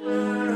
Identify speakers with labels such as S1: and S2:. S1: Oh.